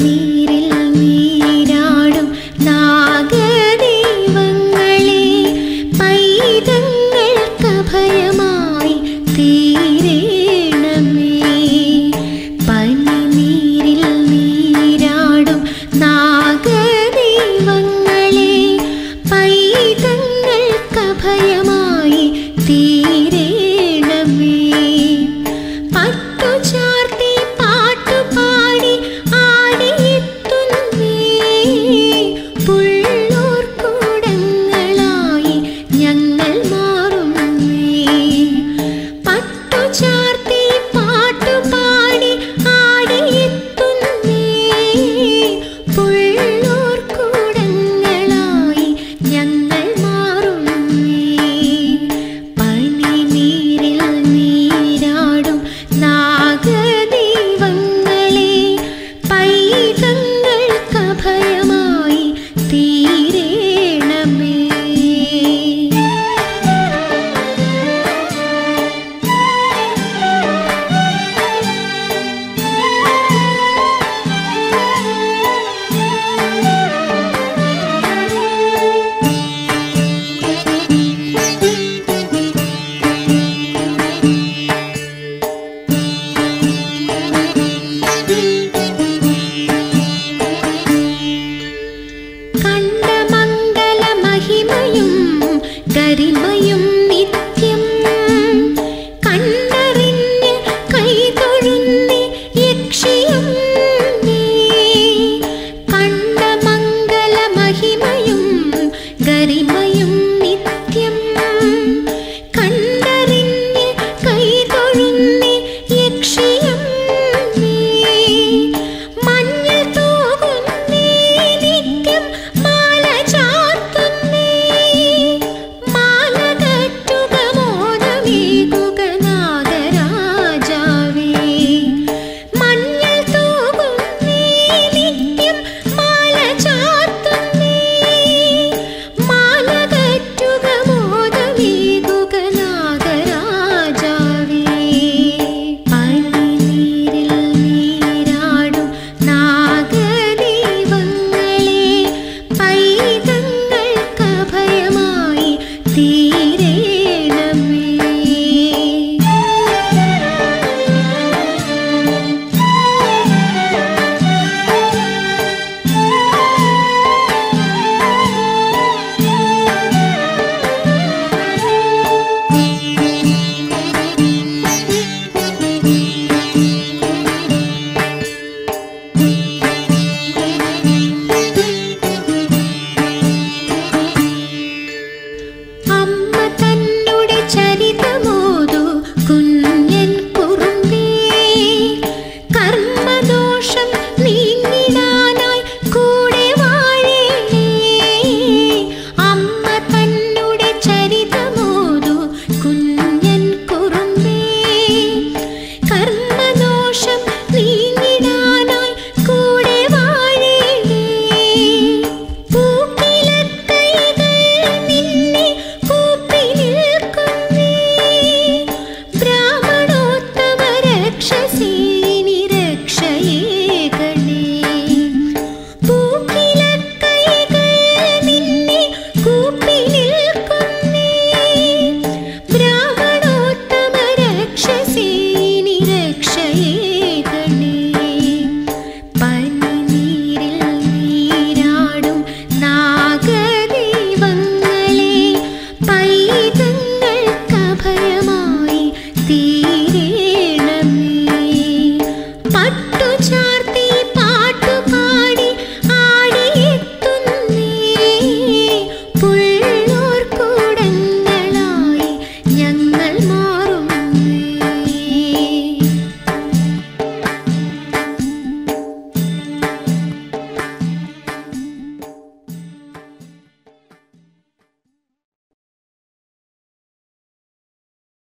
me.